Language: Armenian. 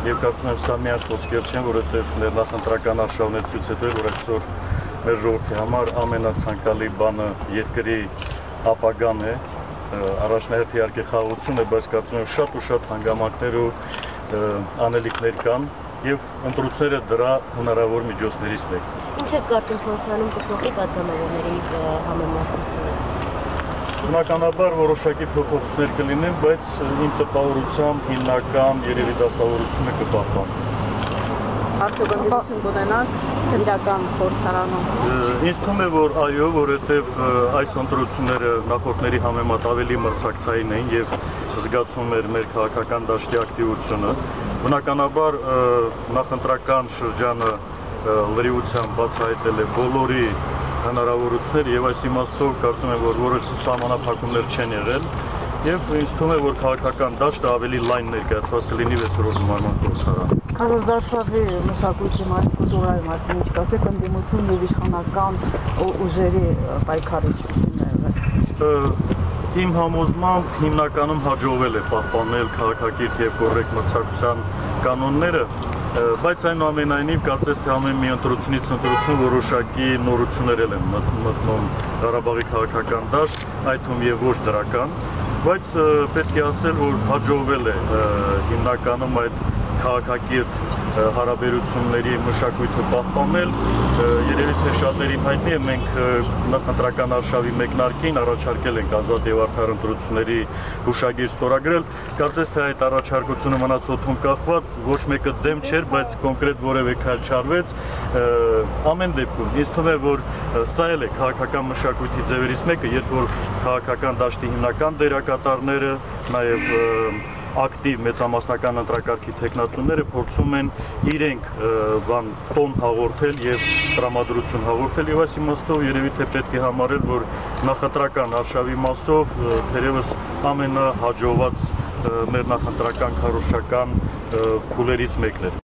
եւ կարծում եմ սա միայն խոսքեր չեն, որովհետեւ ներնախընտրական արշավն է ցույց տվել, որ այսօր մեր ժողովրդի համար ամենացանկալի բանը երկրի ապագան է, առաջնահերթ իհարկե խաղաղություն է, բայց կարծում եմ շատ ու շատ հանգամանքներ ու անելիքներ կան եւ ընտրությունները դրա հնարավոր միջոցներից մեկն է։ Ինչ է կարծում խորհրդանում կփոխի պատգամավորների համեմասնությունը Բնականաբար որոշակի փոփոխություններ կլինեն, բայց իմ տպավորությամբ հիմնական երևի դասավորությունը կպահպանվի արդյունքություն կունենանք իրական խորհրդարանում։ Ինձ թվում է, որ այո, որովհետև այս ընտրությունները նախորդների համեմատ ավելի մրցակցային էին եւ զգացում էր մեր քաղաքական դաշտի ակտիվությունը։ Բնականաբար նախընտրական շրջանը լրիվությամբ բացահայտել է բոլորի հնարավորությունները եւ այս իմաստով կարծում եմ, որ որոշ սահմանափակումներ չեն եղել եւ ինձ թվում է, որ քաղաքական դաշտը ավելի լայն ներկայացված կլինի 6-րդ գումարման խորհրդարան։ Քարոզարշավի մշակույթի մասին, կուլտուրայի մասին ինչ կասեք, ընդդիմություն եւ իշխանական ուժերի պայքարի եղել։ Իմ համոզմամբ հիմնականում հաջողվել է պահպանել քաղաքակիրթ եւ կոռեկտ մրցակցության կանոնները, բայց այնուամենայնիվ կարծես թե ամեն մի ընտրությունից ընտրություն որոշակի նորություններ են մտնում Ղարաբաղի քաղաքական դաշտ, այդ թվում եւ ոչ դրական, բայց պետք է ասել, որ հաջողվել է հիմնականում այդ քաղաքակիրթ հարաբերությունների մշակույթը պահպանել։ Երևի թե շատերին հայտնի է, մենք նախընտրական արշավի մեկնարկին առաջարկել ենք ազատ եւ արդար ընտրությունների հուշագիր ստորագրել։ Կարծես թե այդ առաջարկությունը մնաց օդում կախված, ոչ մեկը դեմ չէր, բայց կոնկրետ որևէ քայլ չարվեց։ Ամեն դեպքում ինձ թվում է, որ սա էլ է քաղաքական մշակույթի ձևերից մեկը, երբ որ քաղաքական դաշտի հիմնական դերակատարները, նաեւ ակտիվ մեծամասնական ընտրակարգի տեխնացուները փորձում են իրենք բան տոն հաղորդել եւ տրամադրություն հաղորդել եւ այս իմաստով երևի թե պետք է համարել որ նախընտրական արշավի մասով թերևս ամենահաջողված մեր նախընտրական քարոշչական փուլերից մեկն է